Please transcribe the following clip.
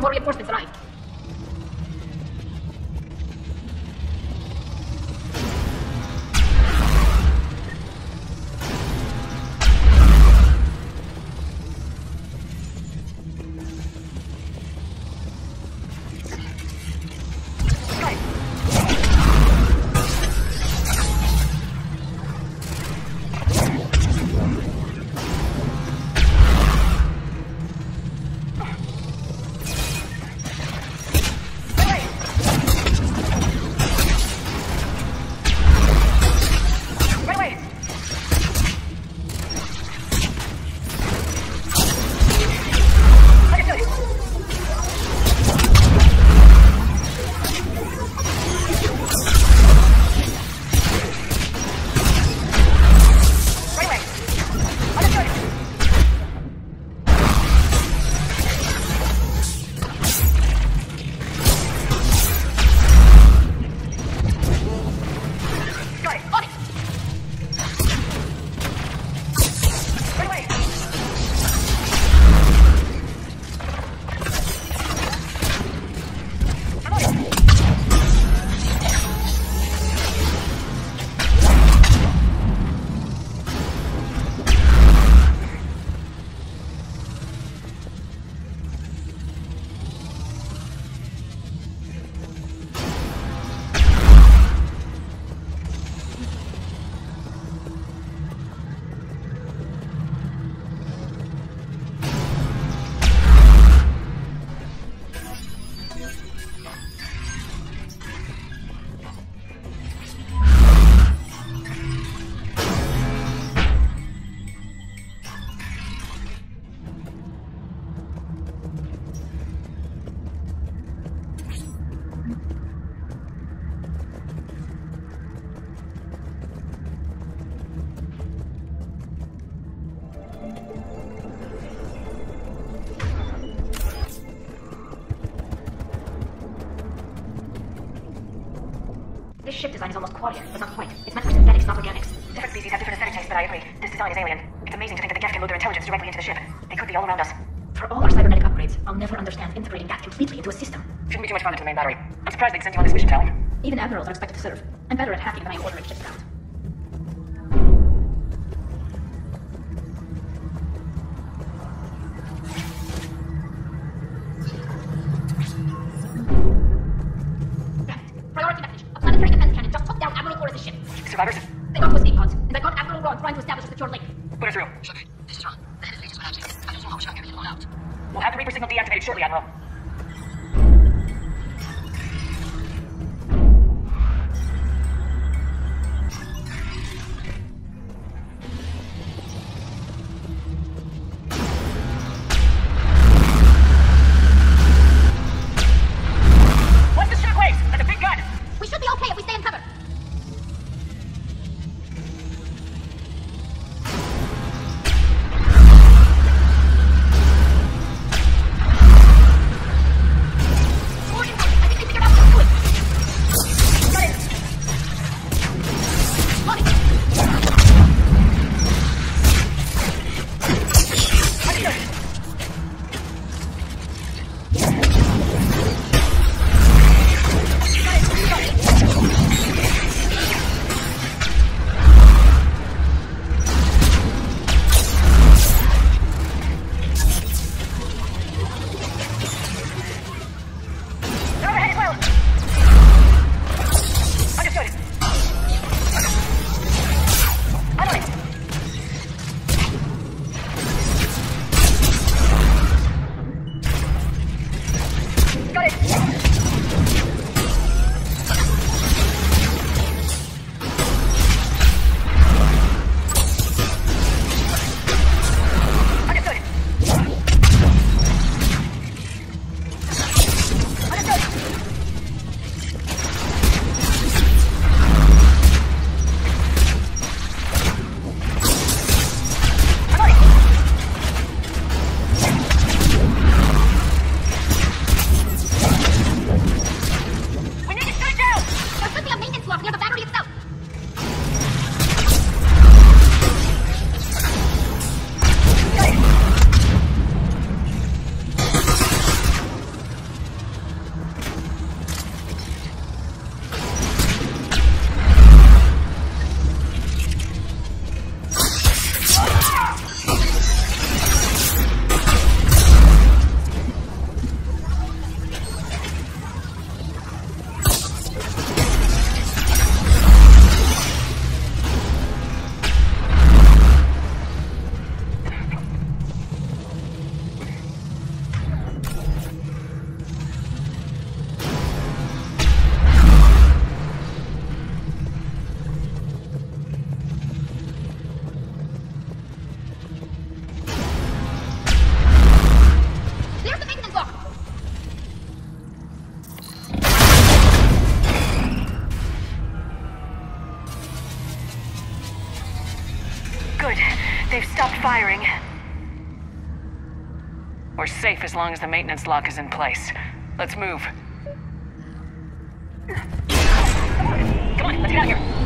probably post it tonight. This ship design is almost quarian, but not quite. It's meant for synthetics, not organics. Different species have different aesthetic tastes, but I agree. This design is alien. It's amazing to think that the Geth can load their intelligence directly into the ship. They could be all around us. For all our cybernetic upgrades, I'll never understand integrating that completely into a system. Shouldn't be too much further to the main battery. I'm surprised they sent you on this mission, Tali. Even admirals are expected to serve. I'm better at hacking than I am ordering ships around. Survivors? They got to escape pods, and I got Admiral Raan trying to establish a secure link. Put her through. This is Raan. The head of Collapsing. I don't know how we're getting out. We'll have the Reaper signal deactivated shortly, Admiral. Good. They've stopped firing. We're safe as long as the maintenance lock is in place. Let's move. Come on, let's get out of here.